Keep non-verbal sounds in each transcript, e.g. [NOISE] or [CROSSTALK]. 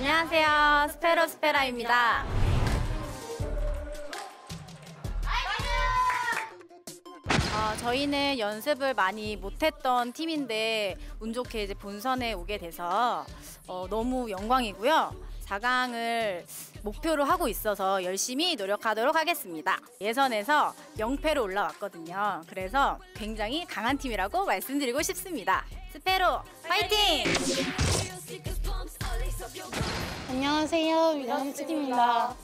안녕하세요. 스페로 스페라입니다. 어, 저희는 연습을 많이 못했던 팀인데 운 좋게 이제 본선에 오게 돼서 어, 너무 영광이고요. 4강을 목표로 하고 있어서 열심히 노력하도록 하겠습니다. 예선에서 0패로 올라왔거든요. 그래서 굉장히 강한 팀이라고 말씀드리고 싶습니다. 스페로 파이팅! 안녕하세요. 위장수입니다.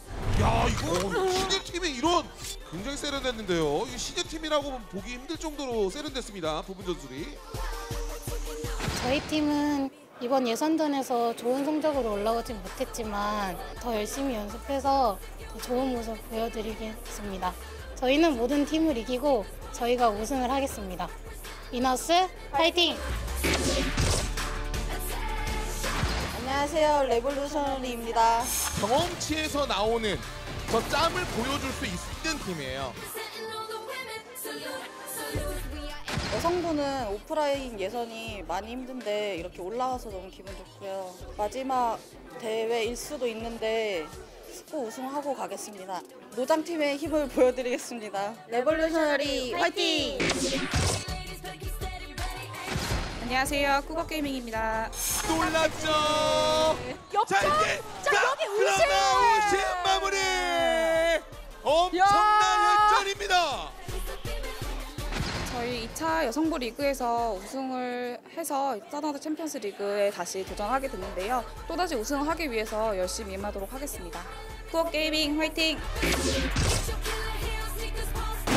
야 이거 시즌 팀이 이런 굉장히 세련됐는데요. 이 시즌 팀이라고 보기 힘들 정도로 세련됐습니다. 부분 전술이. 저희 팀은 이번 예선전에서 좋은 성적으로 올라오진 못했지만 더 열심히 연습해서 더 좋은 모습 보여드리겠습니다. 저희는 모든 팀을 이기고 저희가 우승을 하겠습니다. 이너스 파이팅! 안녕하세요. 레볼루셔너리입니다. 경험치에서 나오는 저 짬을 보여줄 수 있는 팀이에요. 여성부는 오프라인 예선이 많이 힘든데 이렇게 올라와서 너무 기분 좋고요. 마지막 대회일 수도 있는데 꼭 우승하고 가겠습니다. 노장팀의 힘을 보여드리겠습니다. 레볼루셔너리 화이팅! 안녕하세요. 꾸벅게이밍입니다. 놀랍죠? 자 이제 자, 여기 우승! 우승 마무리! 엄청난 열전입니다. 저희 2차 여성부 리그에서 우승을 해서 서든어택 챔피언스 리그에 다시 도전하게 됐는데요. 또다시 우승을 하기 위해서 열심히 임하도록 하겠습니다. 꾸벅게이밍 화이팅!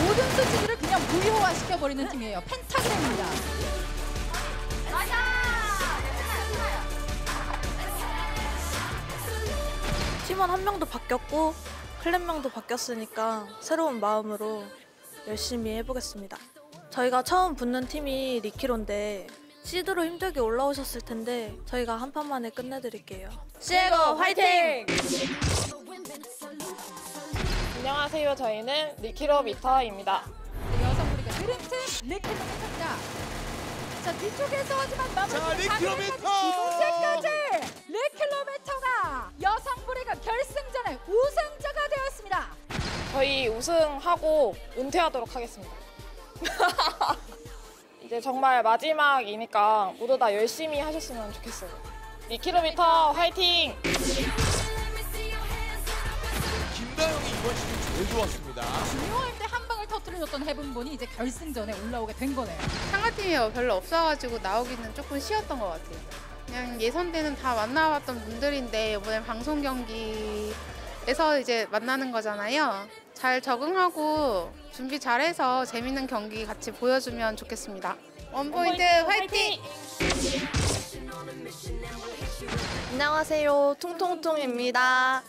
모든 수치들을 그냥 무효화 시켜버리는 팀이에요. 펜타그램입니다. 팀원 한 명도 바뀌었고 클랜 명도 바뀌었으니까 새로운 마음으로 열심히 해보겠습니다. 저희가 처음 붙는 팀이 리키로인데 시드로 힘들게 올라오셨을 텐데 저희가 한 판 만에 끝내드릴게요. 시에고 화이팅! 안녕하세요. 저희는 리키로미터입니다. 여성분이가 드림팀 리킬로미터입니다. 자 뒤쪽에서 하지만 마무리 자, 리킬로미터! 이곳까지 리킬로미터가 여성분이가 결승전의 우승자가 되었습니다. 저희 우승하고 은퇴하도록 하겠습니다. [LAUGHS] 이제 정말 마지막이니까 모두 다 열심히 하셨으면 좋겠어요. 리키로미터 화이팅! 김다영이 이번 시즌 제일 좋았습니다. 중요할 때 터뜨려줬던 해븐본이 이제 결승전에 올라오게 된 거네요. 상가팀이 별로 없어가지고 나오기는 조금 쉬웠던 것 같아요. 그냥 예선 때는 다 만나봤던 분들인데 이번에 방송 경기에서 이제 만나는 거잖아요. 잘 적응하고 준비 잘해서 재밌는 경기 같이 보여주면 좋겠습니다. 원포인트 화이팅! 안녕하세요. 퉁퉁퉁입니다.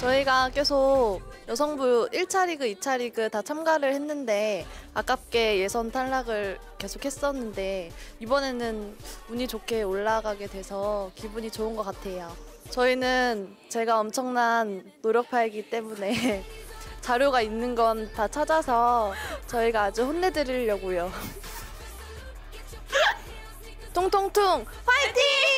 저희가 계속 여성부 1차 리그, 2차 리그 다 참가를 했는데 아깝게 예선 탈락을 계속 했었는데 이번에는 운이 좋게 올라가게 돼서 기분이 좋은 것 같아요. 저희는 제가 엄청난 노력파이기 때문에 [LAUGHS] 자료가 있는 건 다 찾아서 저희가 아주 혼내드리려고요. [LAUGHS] 통통통 화이팅!